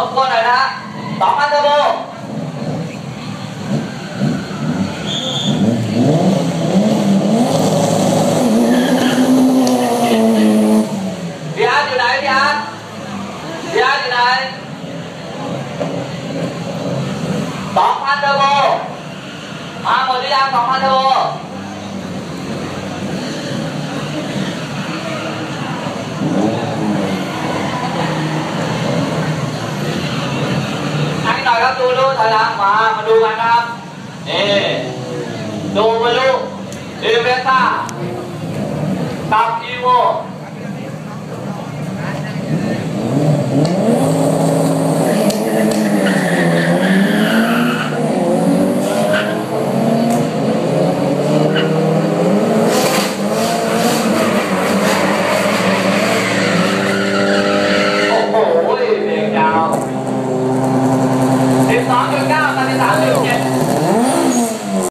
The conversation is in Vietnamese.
thông qua rồi đã. Tóm ăn turbo đi ăn gì đấy đi ăn. Đi ăn gì đấy tóm ăn turbo à một đi ăn tóm ăn รับดูดูถอยหลังมามาดูกันครับนี่ดูมาดูเอเวต้าตับอีโว